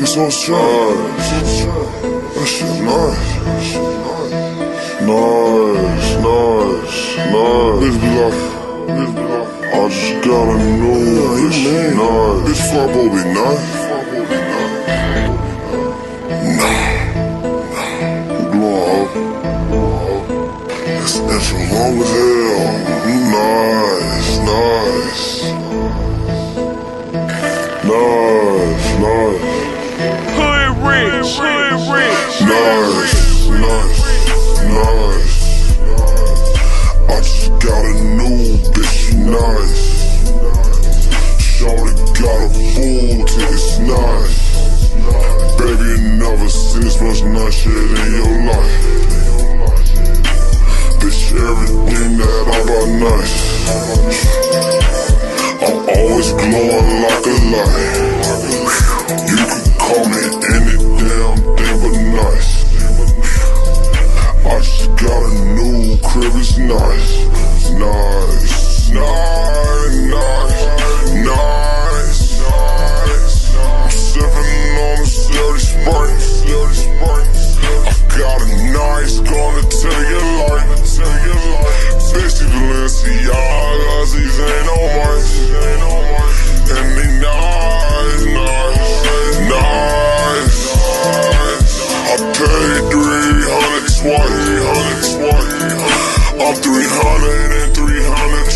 It's so strong. That shit nice. Nice, nice, nice. Bitch be like, bitch be like, I just got a new yeah. Nice. Bitch, Floppo be nice. Long as hell. Nice, nice. Nice, nice. Hood rich, hood rich. Nice, nice, nice. I just got a new bitch, nice. Shorty got a fool full tits, nice. Baby, you never seen this much nice shit in your glowing like a light. You can call me any damn thing but nice. I just got a new crib, it's nice. Nice, nice, nice, nice, nice. I'm sipping on a Saturday Sprite. I got a nice, gonna tell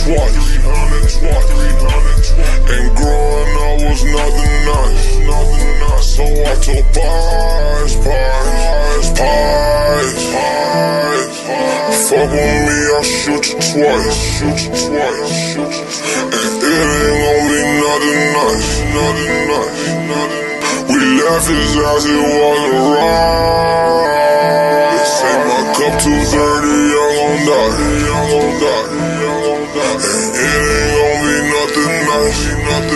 twice, 300 twice, 300. And growing up was nothing nice, nice. So I told pies, pies, pies, pies. Fuck with me, I'll shoot you twice, shoot you twice, shoot you twice. And it ain't gonna nothing nice, nothing nice, nothing We left his house, it was a ride. And it ain't gon' nothing nice, nice,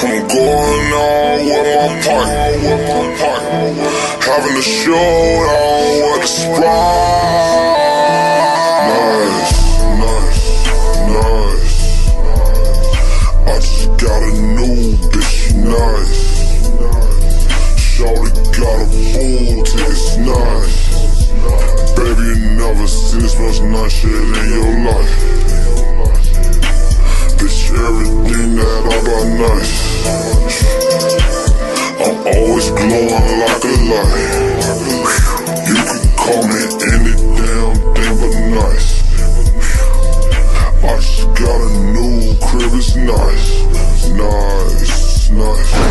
I'm going on with my pipe. Having a showdown with the sprite. Nice, nice, nice. I just got a new bitch, nice. Shorty got a full tits, nice. Baby, you never seen this much nice shit in your life. always glowing like a light. You can call me any damn thing but nice. I just got a new crib, it's nice, nice, nice.